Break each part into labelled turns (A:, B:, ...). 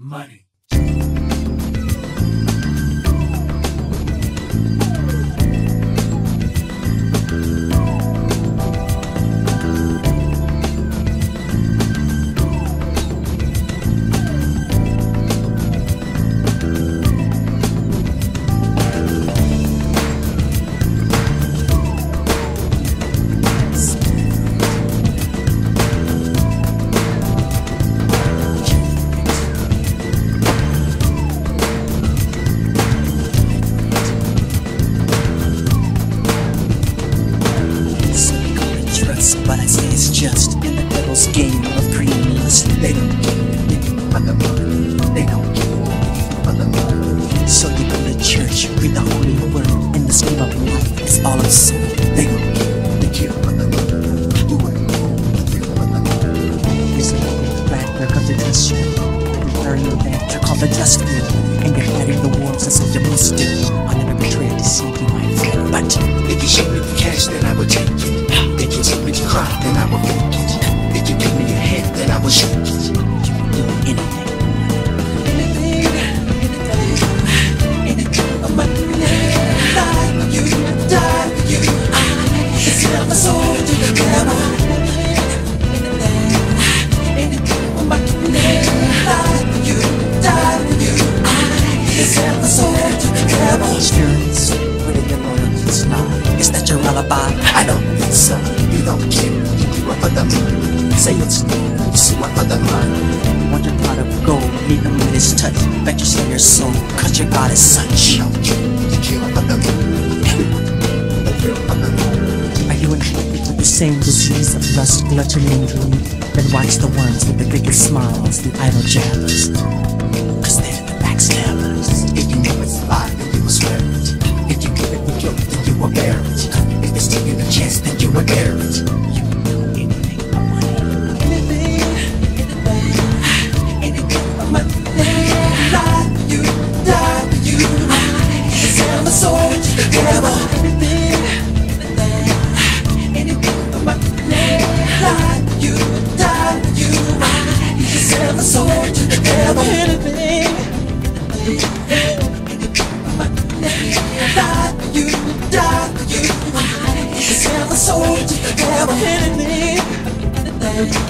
A: money.
B: Just in the devil's game of greed. They don't care anything about the money. They don't anything about the money. So you go to church, read the holy word, and the scheme of life is all absurd. They don't care. They care about the money. You care about the money. There's a little threat, there comes a test you. You're very event, they're called the field. And you're fighting the wars as if you're to. I'll never betray deceive you, my. But
C: If you show me the cash, then I will take it. If you take me to cry, then I Money.
B: Say it's new.
C: Money.
B: Want your pot of gold, need the Midas touch. Bet you sell your soul, cause your God is such. Are you infected with the same disease of lust, gluttony, and greed? Then watch the ones with the biggest smiles, the idle jabbers. Cause they're the backstabbers.
C: You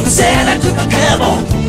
B: dignity. Said I took a pebble